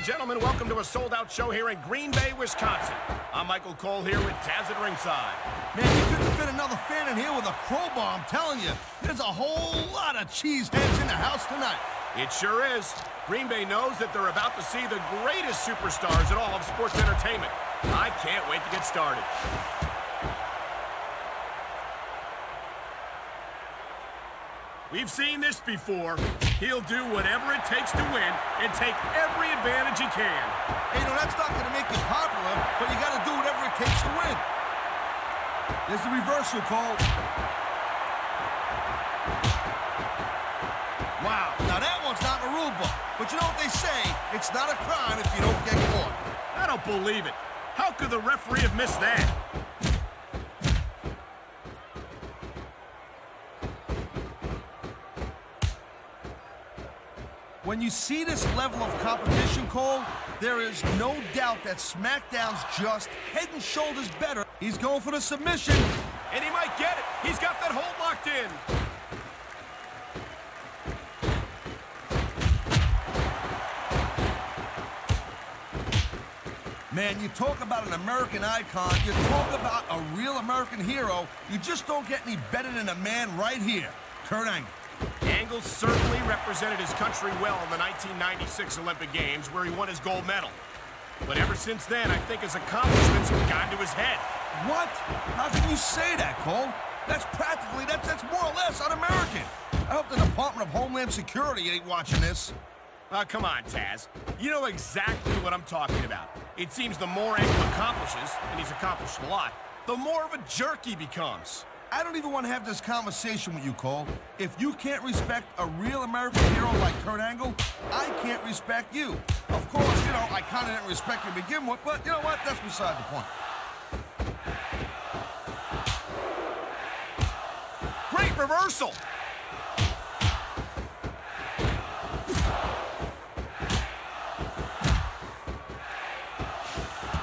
And gentlemen, welcome to a sold-out show here in Green Bay, Wisconsin. I'm Michael Cole here with Taz at ringside. Man, you couldn't fit another fan in here with a crowbar, I'm telling you. There's a whole lot of cheeseheads in the house tonight. It sure is. Green Bay knows that they're about to see the greatest superstars in all of sports entertainment. I can't wait to get started. We've seen this before. He'll do whatever it takes to win and take every advantage he can. Hey, you know, that's not going to make you popular, but you got to do whatever it takes to win. There's the reversal call. Wow, now that one's not in the rule book. But you know what they say, it's not a crime if you don't get caught. I don't believe it. How could the referee have missed that? When you see this level of competition, Cole, there is no doubt that SmackDown's just head and shoulders better. He's going for the submission. And he might get it. He's got that hold locked in. Man, you talk about an American icon, you talk about a real American hero, you just don't get any better than a man right here, Kurt Angle. Angle certainly represented his country well in the 1996 Olympic Games where he won his gold medal. But ever since then, I think his accomplishments have gone to his head. What? How can you say that, Cole? That's practically, that's, that's more or less un-American. I hope the Department of Homeland Security ain't watching this. Oh, come on, Taz. You know exactly what I'm talking about. It seems the more Angle accomplishes, and he's accomplished a lot, the more of a jerk he becomes. I don't even want to have this conversation with you, Cole. If you can't respect a real American hero like Kurt Angle, I can't respect you. Of course, you know, I kind of didn't respect you to begin with, but you know what? That's beside the point. Great reversal!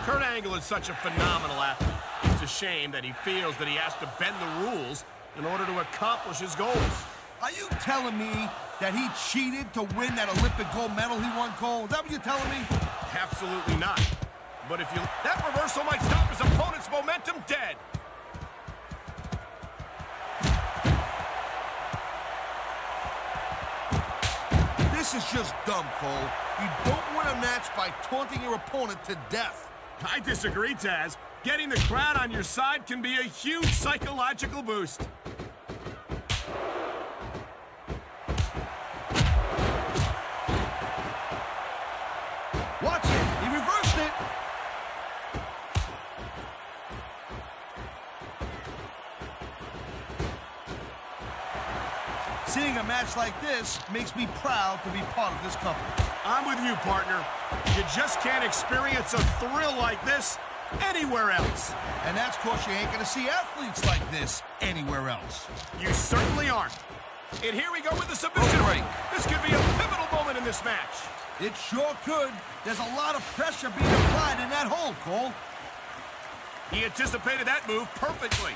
Kurt Angle is such a phenomenal athlete. A shame that he feels that he has to bend the rules in order to accomplish his goals. Are you telling me that he cheated to win that Olympic gold medal he won, Cole? Is that what you're telling me? Absolutely not. But if you... That reversal might stop his opponent's momentum dead. This is just dumb, Cole. You don't win a match by taunting your opponent to death. I disagree, Taz. Getting the crowd on your side can be a huge psychological boost. Watch it. He reversed it. Seeing a match like this makes me proud to be part of this company. I'm with you, partner. You just can't experience a thrill like this anywhere else. And that's cause you ain't gonna see athletes like this anywhere else. You certainly aren't. And here we go with the submission break. This could be a pivotal moment in this match. It sure could. There's a lot of pressure being applied in that hold, Cole. He anticipated that move perfectly.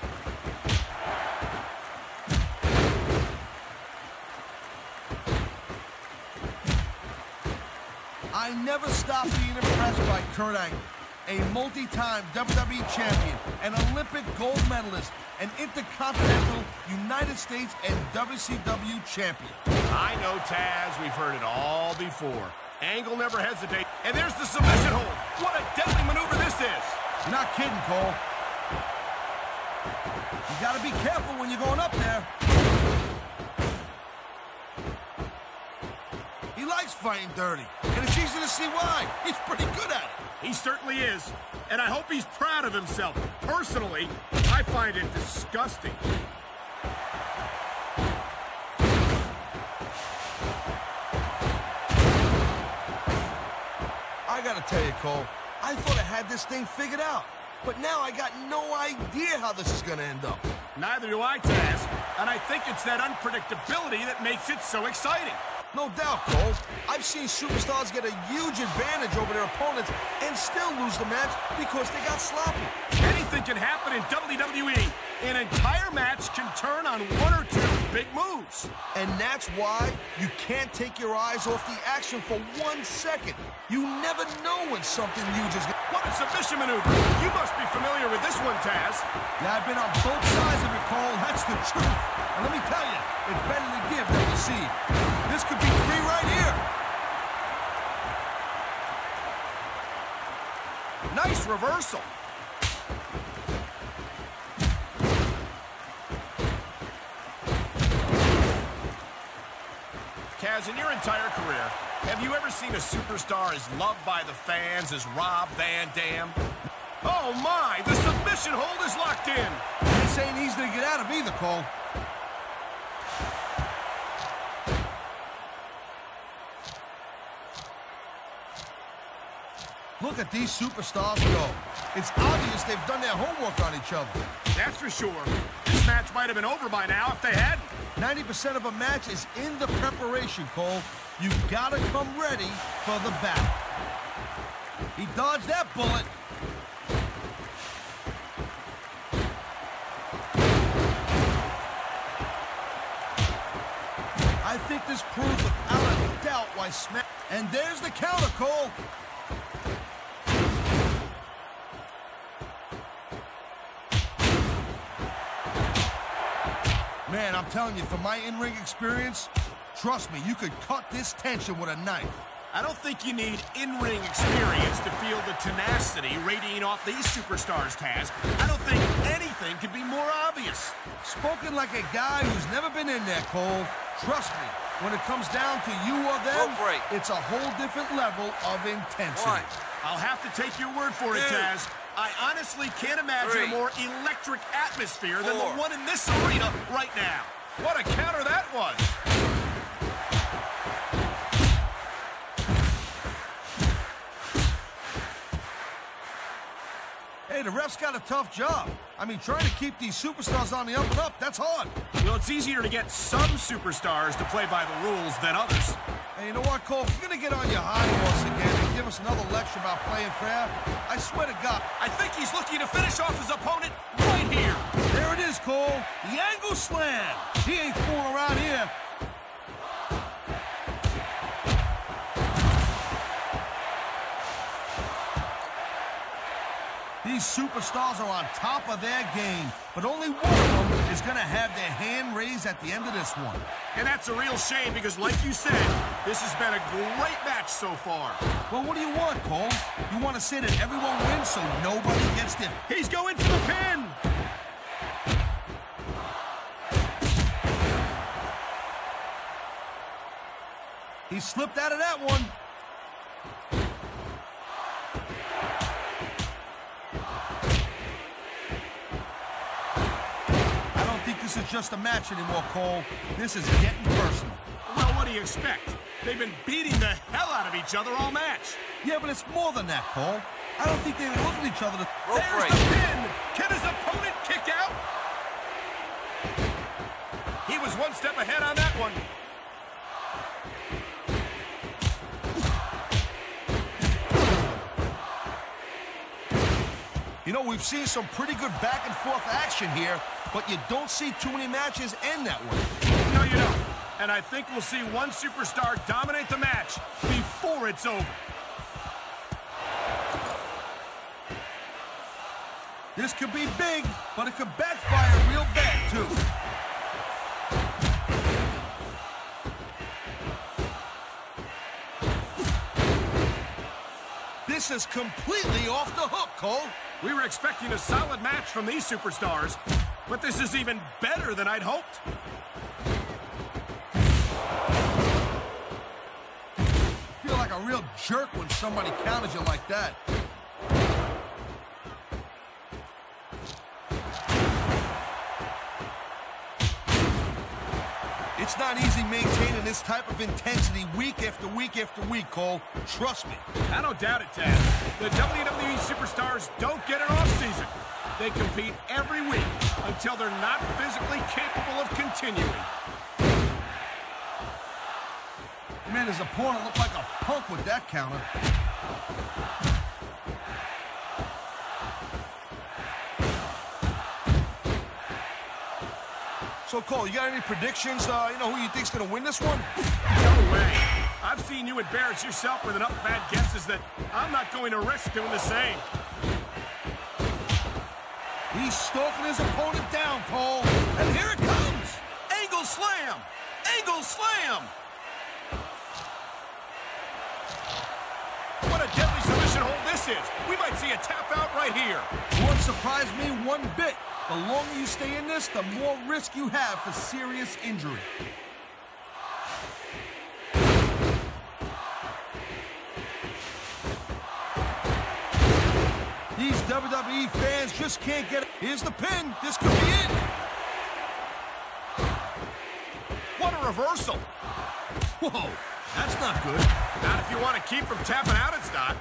I never stop being impressed by Kurt Angle, a multi-time WWE champion, an Olympic gold medalist, an Intercontinental United States and WCW champion. I know, Taz, we've heard it all before. Angle never hesitates. And there's the submission hold. What a deadly maneuver this is. You're not kidding, Cole. You gotta be careful when you're going up there. He likes fighting dirty, and it's easy to see why. He's pretty good at it. He certainly is. And I hope he's proud of himself. Personally, I find it disgusting. I gotta tell you, Cole, I thought I had this thing figured out. But now I got no idea how this is gonna end up. Neither do I, Taz. And I think it's that unpredictability that makes it so exciting. No doubt, Cole. I've seen superstars get a huge advantage over their opponents and still lose the match because they got sloppy. Anything can happen in WWE. An entire match can turn on one or two big moves. And that's why you can't take your eyes off the action for one second. You never know when something huge is going What a submission maneuver. You must be familiar with this one, Taz. Yeah, I've been on both sides of it, Cole. That's the truth. And let me tell you, it's better to give than receive. This could be three right here. Nice reversal. Taz, in your entire career, have you ever seen a superstar as loved by the fans as Rob Van Dam? Oh my, the submission hold is locked in. This ain't easy to get out of either, Cole. Look at these superstars go. It's obvious they've done their homework on each other. That's for sure. This match might have been over by now if they hadn't. 90% of a match is in the preparation, Cole. You gotta come ready for the battle. He dodged that bullet. I think this proves without a doubt why Smack... And there's the counter, Cole. Man, I'm telling you, from my in-ring experience, trust me, you could cut this tension with a knife. I don't think you need in-ring experience to feel the tenacity radiating off these superstars, Taz. I don't think anything could be more obvious. Spoken like a guy who's never been in there, Cole. Trust me, when it comes down to you or them, break. it's a whole different level of intensity. One. I'll have to take your word for it, Two. Taz. I honestly can't imagine a more electric atmosphere than the one in this arena right now. What a counter that was. Hey, the ref's got a tough job. I mean, trying to keep these superstars on the up and up, that's hard. Well, it's easier to get some superstars to play by the rules than others. Hey, you know what, Cole? If you're going to get on your high horse again and give us another lecture about playing fair, I swear to God, I think he's looking to finish off his opponent right here. there it is, Cole. The angle slam. He ain't fooling around here. These superstars are on top of their game, but only one of them is going to have their hand raised at the end of this one. And that's a real shame because, like you said, this has been a great match so far. Well, what do you want, Cole? You want to say that everyone wins so nobody gets their He's going for the pin. He slipped out of that one. Just a match anymore, Cole. This is getting personal. Well, what do you expect? They've been beating the hell out of each other all match. Yeah, but it's more than that, Cole. I don't think they even look at each other to... Rope There's break. the pin. Can his opponent kick out? He was one step ahead on that one. You know, we've seen some pretty good back and forth action here, but you don't see too many matches end that way. No, you don't. And I think we'll see one superstar dominate the match before it's over. This could be big, but it could backfire real bad, too. This is completely off the hook, Cole. We were expecting a solid match from these superstars, but this is even better than I'd hoped. I feel like a real jerk when somebody counters you like that. It's not easy maintaining this type of intensity week after week after week, Cole. Trust me. I don't doubt it, Ted. The WWE superstars don't get it offseason. They compete every week until they're not physically capable of continuing. Man, his opponent looked like a punk with that counter. So, Cole, you got any predictions? Uh, you know who you think's going to win this one? No way. I've seen you embarrass yourself with enough bad guesses that I'm not going to risk doing the same. He's stalking his opponent down, Cole. And here it comes. Angle slam. Angle slam. What a deadly submission hold this is. We might see a tap out right here. Won't surprise me one bit. The longer you stay in this, the more risk you have for serious injury. These WWE fans just can't get it. Here's the pin. This could be it. What a reversal. Whoa, that's not good. Not if you want to keep from tapping out, it's not.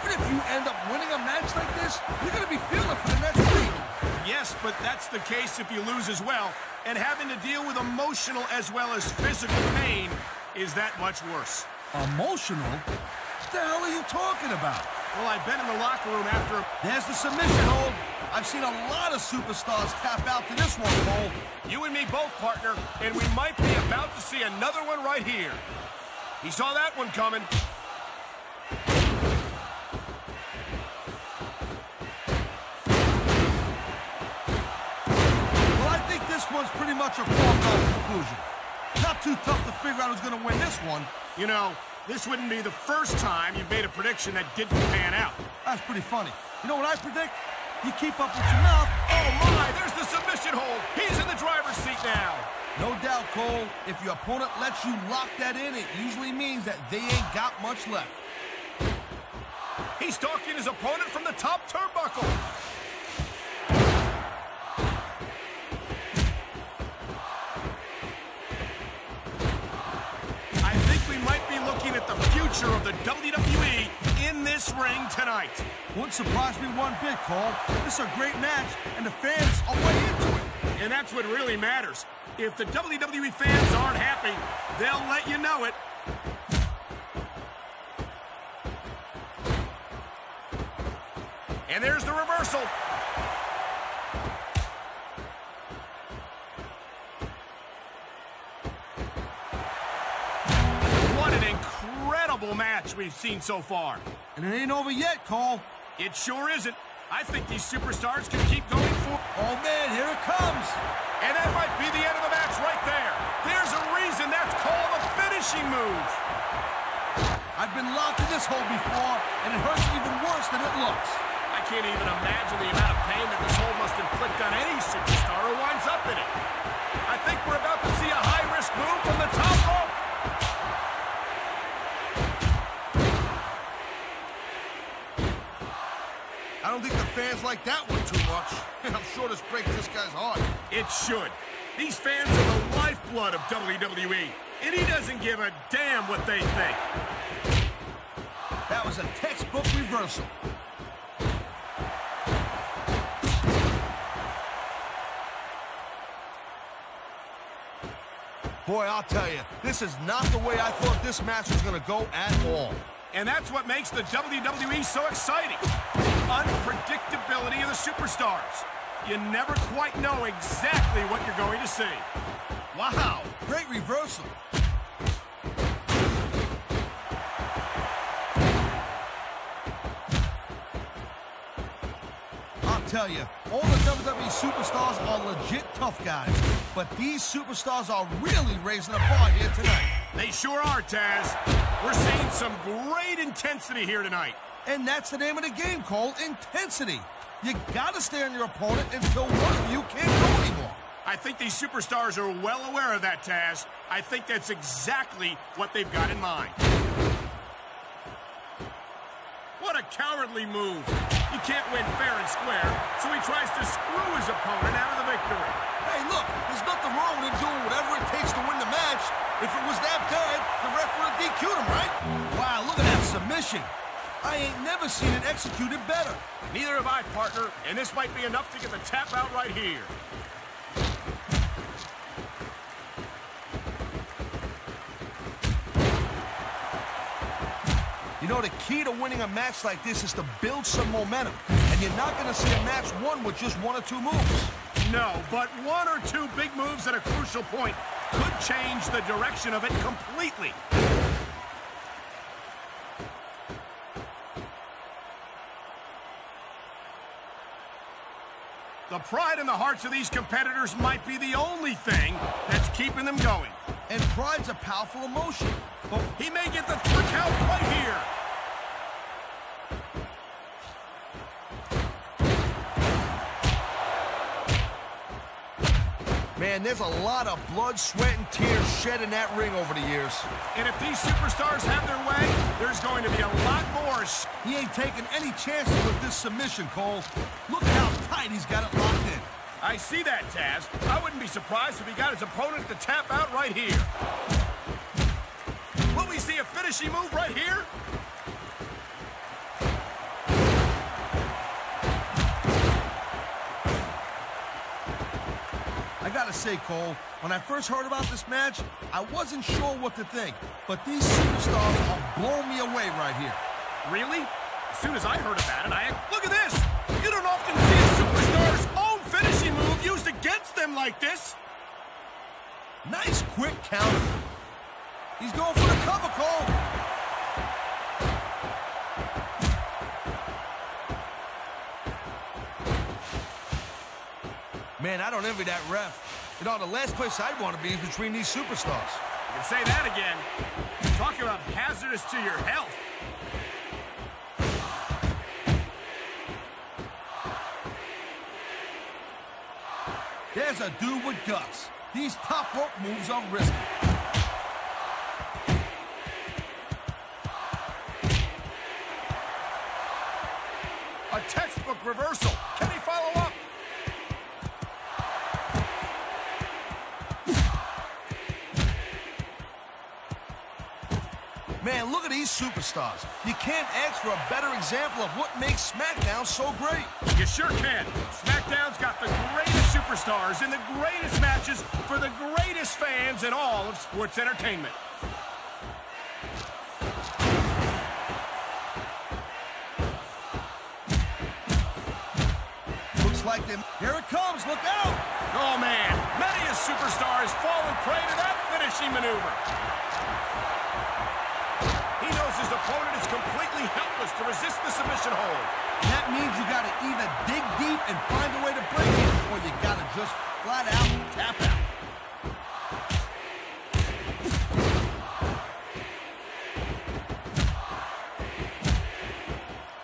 Even if you end up winning a match like this, you're going to be feeling for the next week. Yes, but that's the case if you lose as well. And having to deal with emotional as well as physical pain is that much worse. Emotional? What the hell are you talking about? Well, I've been in the locker room after... There's the submission hold. I've seen a lot of superstars tap out to this one, Cole. You and me both, partner, and we might be about to see another one right here. He saw that one coming. One's pretty much a foregone conclusion. Not too tough to figure out who's going to win this one. You know, this wouldn't be the first time you've made a prediction that didn't pan out. That's pretty funny. You know what I predict? You keep up with your mouth. Oh, my! There's the submission hold. He's in the driver's seat now. No doubt, Cole, if your opponent lets you lock that in, it usually means that they ain't got much left. He's stalking his opponent from the top turnbuckle. Future of the WWE in this ring tonight. Wouldn't surprise me one bit, Cole. This is a great match, and the fans are way into it. And that's what really matters. If the WWE fans aren't happy, they'll let you know it. And there's the reversal. Incredible match we've seen so far. And it ain't over yet, Cole. It sure isn't. I think these superstars can keep going for... Oh, man, here it comes. And that might be the end of the match right there. There's a reason that's called a finishing move. I've been locked in this hole before, and it hurts even worse than it looks. I can't even imagine the amount of pain that this hole must inflict on any superstar who winds up in it. I think we're about to see a high-risk move from the top rope. I don't think the fans like that one too much. I'm sure this breaks this guy's heart. It should. These fans are the lifeblood of WWE, and he doesn't give a damn what they think. That was a textbook reversal. Boy, I'll tell you, this is not the way I thought this match was going to go at all. And that's what makes the WWE so exciting. Unpredictability of the superstars. You never quite know exactly what you're going to see. Wow, great reversal. I'll tell you, all the WWE superstars are legit tough guys, but these superstars are really raising the bar here tonight. They sure are, Taz. We're seeing some great intensity here tonight. And that's the name of the game, Cole, intensity. You gotta stay on your opponent until one of you can't go anymore. I think these superstars are well aware of that, Taz. I think that's exactly what they've got in mind. What a cowardly move. You can't win fair and square, so he tries to screw his opponent out of the victory. Hey, look, there's nothing wrong with him doing whatever it takes to win the match. If it was that bad, the ref would have DQ'd him, right? Wow, look at that submission. I ain't never seen it executed better. Neither have I, partner, and this might be enough to get the tap out right here. You know, the key to winning a match like this is to build some momentum. And you're not going to see a match won with just one or two moves. No, but one or two big moves at a crucial point could change the direction of it completely. The pride in the hearts of these competitors might be the only thing that's keeping them going. And pride's a powerful emotion. But he may get the three count right here. Man, there's a lot of blood, sweat, and tears shed in that ring over the years. And if these superstars have their way, there's going to be a lot more. He ain't taking any chances with this submission, Cole. Look he's got it locked in. I see that, Taz. I wouldn't be surprised if he got his opponent to tap out right here. Will we see a finishing move right here? I gotta say, Cole, when I first heard about this match, I wasn't sure what to think. But these superstars are blowing me away right here. Really? As soon as I heard about it, I... Look at this! You don't often see against them like this. Nice quick counter. He's going for the cover, Cole. Man, I don't envy that ref. You know, the last place I'd want to be is between these superstars. You can say that again. Talk about hazardous to your health. There's a dude with guts. These top rope moves are risky. A textbook reversal. Superstars. You can't ask for a better example of what makes SmackDown so great. You sure can. SmackDown's got the greatest superstars in the greatest matches for the greatest fans in all of sports entertainment. Looks like them. Here it comes. Look out. Oh, man. Many a superstar has fallen prey to that finishing maneuver. Opponent is completely helpless to resist the submission hold. That means you got to either dig deep and find a way to break it, or you got to just flat out tap out.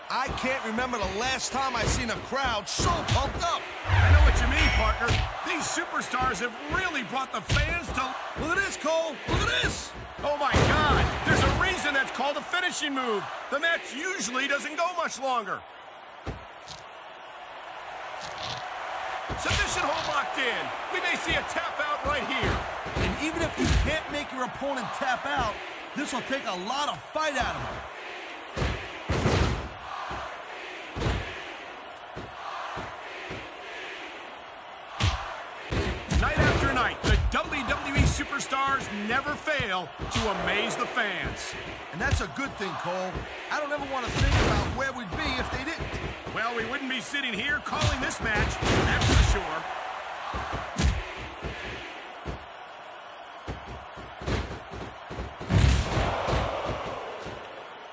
I can't remember the last time I seen a crowd so pumped up. I know what you mean, partner. These superstars have really brought the fans to... Look at this, Cole. Look at this. Oh, my God. There's a reason that's called a finishing move. The match usually doesn't go much longer. Submission hold locked in. We may see a tap out right here. And even if you can't make your opponent tap out, this will take a lot of fight out of him. Superstars never fail to amaze the fans. And that's a good thing, Cole. I don't ever want to think about where we'd be if they didn't. Well, we wouldn't be sitting here calling this match, that's for sure.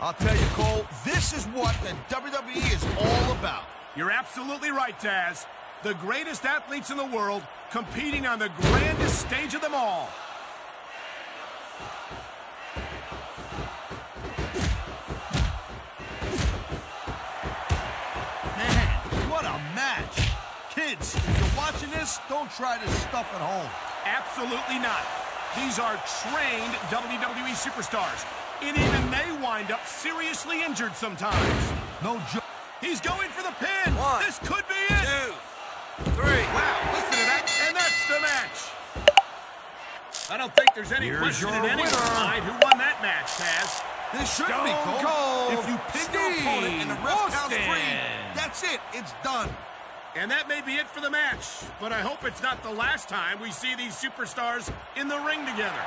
I'll tell you, Cole, this is what the WWE is all about. You're absolutely right, Taz. The greatest athletes in the world competing on the grandest stage of them all. Man, what a match. Kids, if you're watching this, don't try this stuff at home. Absolutely not. These are trained WWE superstars. And even they wind up seriously injured sometimes. No joke. He's going for the pin. One, this could be it. Two, three. Wow, listen to that. And that's the match. I don't think there's any Here's question in anyone's mind who won that match, Taz. This should be Stone Cole. Cold If you pin your opponent and the ref counts three, that's it. It's done. And that may be it for the match, but I hope it's not the last time we see these superstars in the ring together.